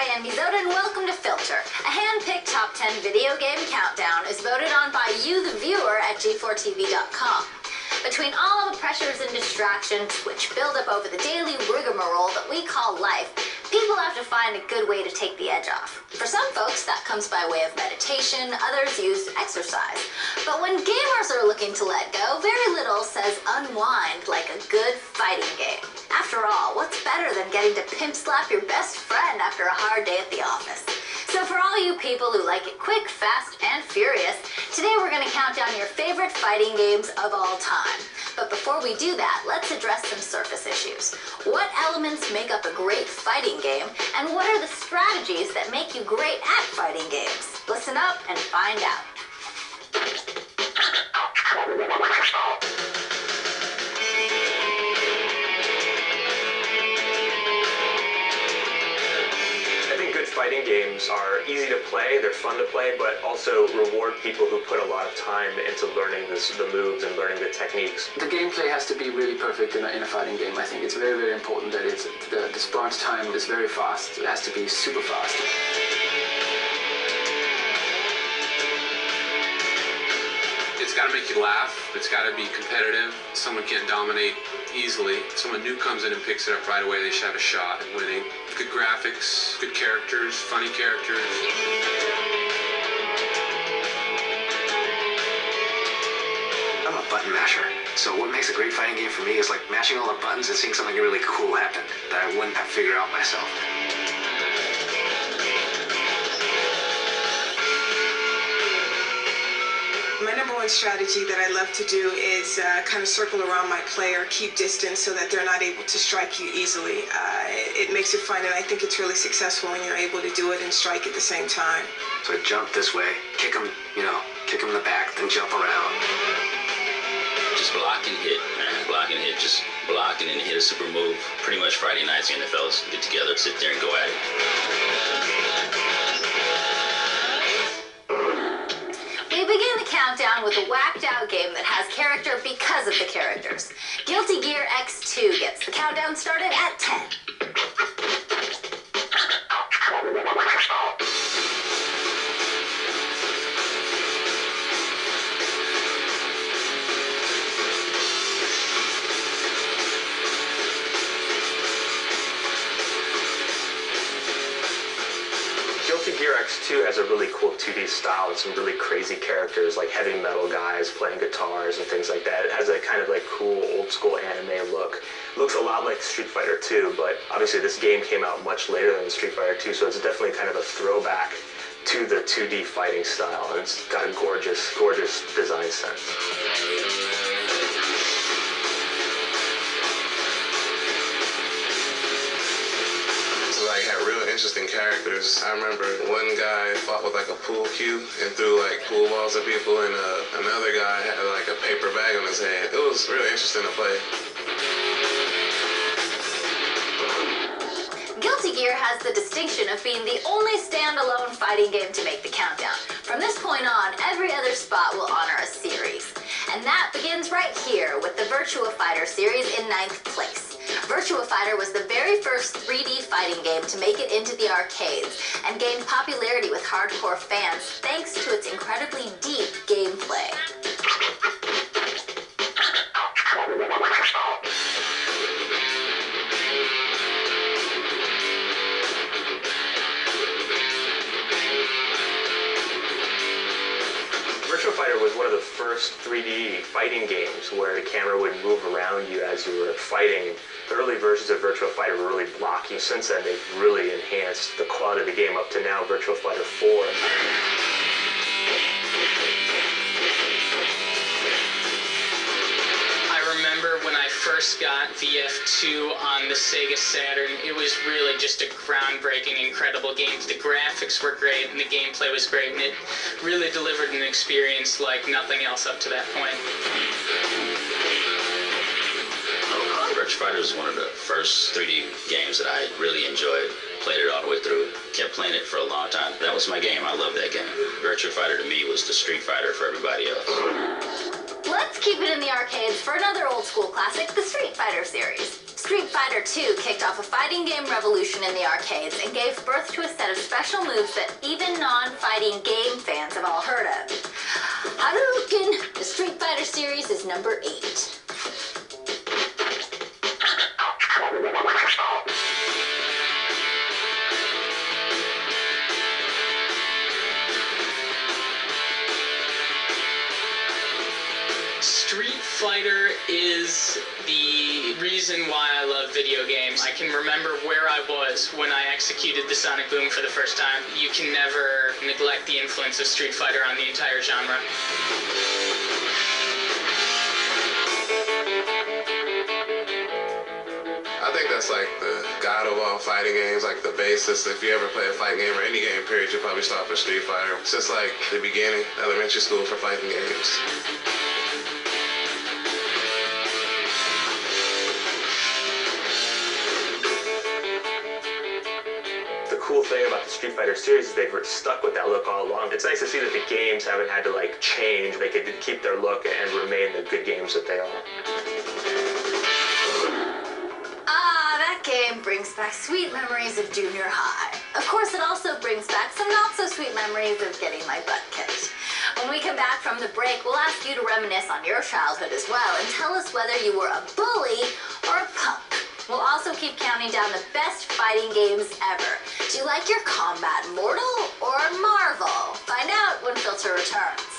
Diane Mizota, and welcome to Filter. A hand-picked top 10 video game countdown is voted on by you, the viewer, at g4tv.com. Between all the pressures and distractions which build up over the daily rigmarole that we call life, people have to find a good way to take the edge off. For some folks, that comes by way of meditation, others use exercise. But when gamers are looking to let go, very little says unwind like a good fighting game. After all, what's better than getting to pimp slap your best friend after a hard day at the office? So for all you people who like it quick, fast, and furious, today we're going to count down your favorite fighting games of all time. But before we do that, let's address some surface issues. What elements make up a great fighting game, and what are the strategies that make you great at fighting games? Listen up and find out. Fighting games are easy to play, they're fun to play, but also reward people who put a lot of time into learning this, the moves and learning the techniques. The gameplay has to be really perfect in a, in a fighting game. I think it's very, very important that it's, the, the response time is very fast. It has to be super fast. It's got to make you laugh. It's got to be competitive. Someone can't dominate easily. Someone new comes in and picks it up right away. They should have a shot at winning. Good graphics, good characters, funny characters. I'm a button masher. So what makes a great fighting game for me is like mashing all the buttons and seeing something really cool happen that I wouldn't have figured out myself. My number one strategy that I love to do is uh, kind of circle around my player, keep distance so that they're not able to strike you easily. Uh, it, it makes it fun, and I think it's really successful when you're able to do it and strike at the same time. So I jump this way, kick them, you know, kick them in the back, then jump around. Just block and hit, man. Block and hit. Just block and then hit a super move. Pretty much Friday nights, and the fellas get together, sit there, and go at it. With a whacked out game that has character because of the characters. Guilty Gear X2 gets the countdown started at 10. X2 has a really cool 2D style with some really crazy characters like heavy metal guys playing guitars and things like that. It has a kind of like cool old school anime look. It looks a lot like Street Fighter 2, but obviously this game came out much later than Street Fighter 2, so it's definitely kind of a throwback to the 2D fighting style. And it's got a gorgeous, gorgeous design sense. Interesting characters. I remember one guy fought with like a pool cue and threw like pool balls at people, and uh, another guy had like a paper bag on his head. It was really interesting to play. Guilty Gear has the distinction of being the only standalone fighting game to make the countdown. From this point on, every other spot will honor a series. And that begins right here with the Virtua Fighter series in ninth place. Virtua Fighter was the very first 3D fighting game to make it into the arcades and gained popularity with hardcore fans thanks to its incredibly deep gameplay. First 3D fighting games where the camera would move around you as you were fighting the early versions of Virtual Fighter were really blocky. Since then, they've really enhanced the quality of the game up to now Virtual Fighter 4. First got VF2 on the Sega Saturn, it was really just a groundbreaking, incredible game. The graphics were great and the gameplay was great, and it really delivered an experience like nothing else up to that point. Uh, Virtua Fighter was one of the first 3D games that I really enjoyed. Played it all the way through. Kept playing it for a long time. That was my game. I love that game. Virtua Fighter to me was the Street Fighter for everybody else. Let's keep it in the arcades for another old school classic, the Street Fighter series. Street Fighter II kicked off a fighting game revolution in the arcades and gave birth to a set of special moves that even non-fighting game fans have all heard of. Hadouken! The Street Fighter series is number 8. Fighter is the reason why I love video games. I can remember where I was when I executed the Sonic Boom for the first time. You can never neglect the influence of Street Fighter on the entire genre. I think that's like the god of all fighting games, like the basis. If you ever play a fighting game or any game period, you'll probably start with Street Fighter. It's just like the beginning, elementary school for fighting games. Cool thing about the Street Fighter series is they've stuck with that look all along. It's nice to see that the games haven't had to like change. They could keep their look and remain the good games that they are. Ah, that game brings back sweet memories of junior high. Of course, it also brings back some not so sweet memories of getting my butt kicked. When we come back from the break, we'll ask you to reminisce on your childhood as well and tell us whether you were a bully counting down the best fighting games ever. Do you like your combat Mortal or Marvel? Find out when Filter returns.